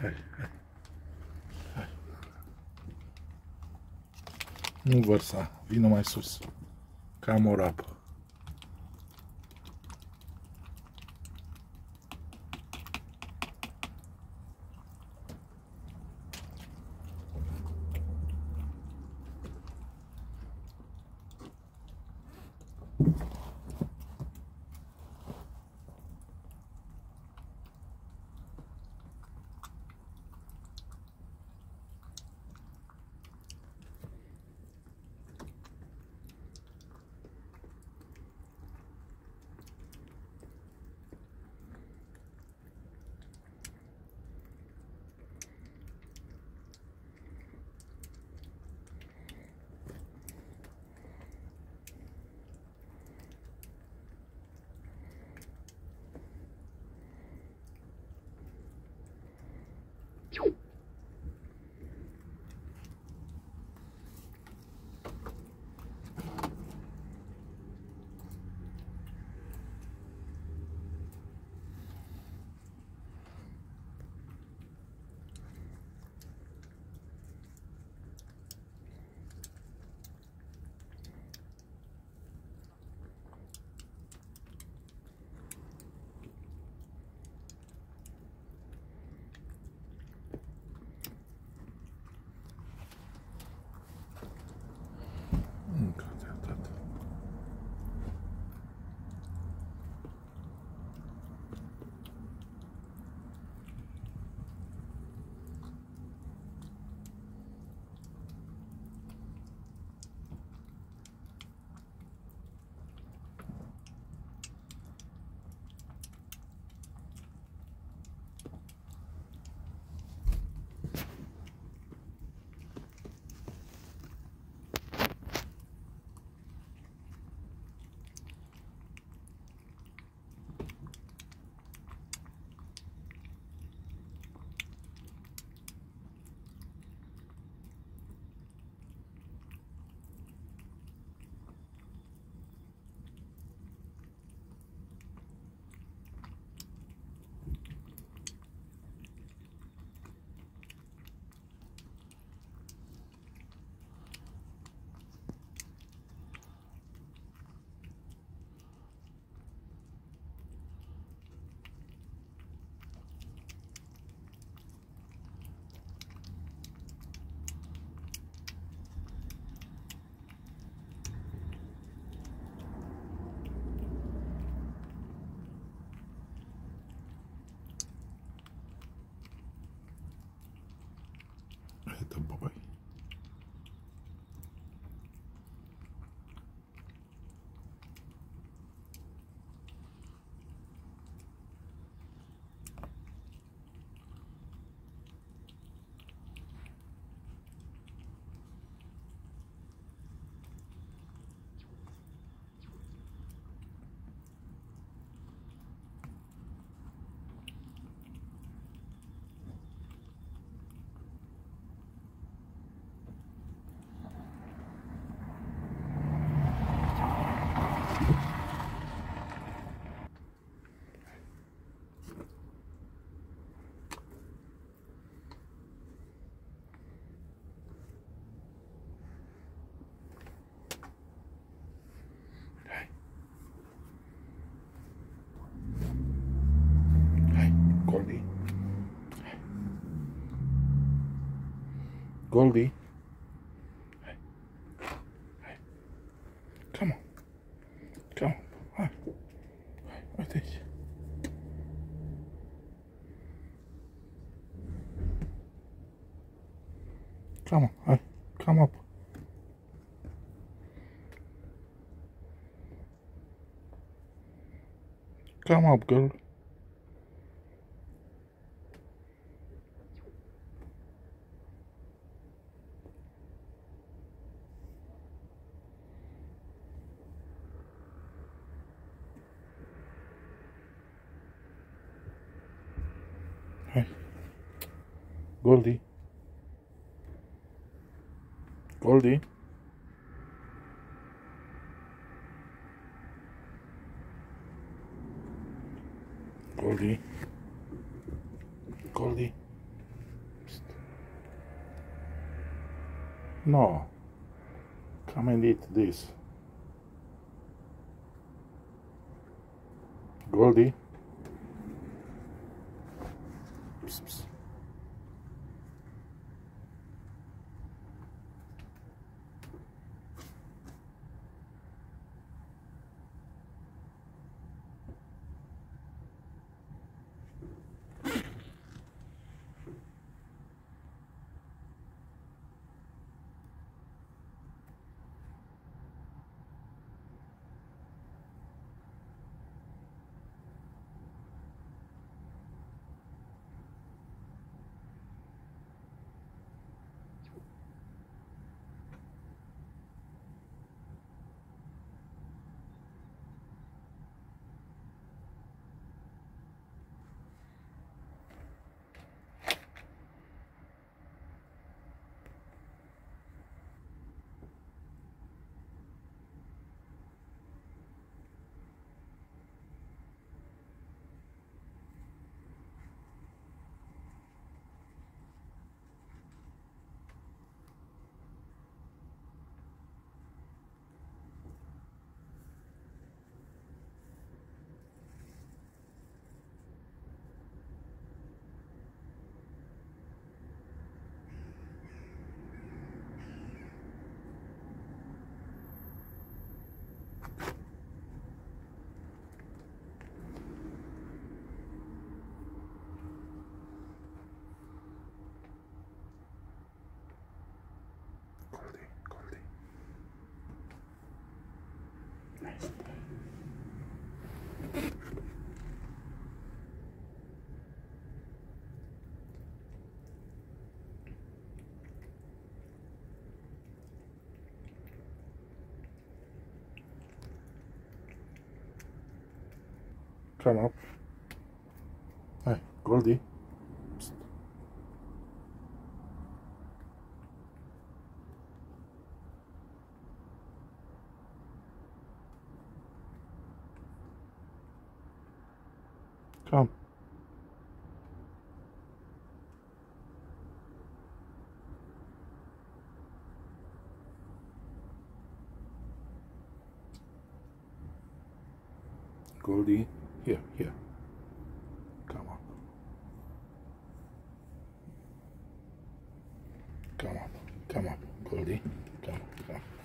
はいはい Nu vărsa, vină mai sus. Cam o rapă. hit the boy. Goldie. Hai. Hai. Come on. Come on. Hai, uite aici. Come on. Hai. Come up. Come up, girl. Goldie. Goldie. Goldie. Goldie. Psst. No. Come and eat this. Goldie. Psst, psst. Come up. Hey, Goldie. Psst. Come. Goldie, here, here. Come on. Come on, come on, Goldie. Come, come.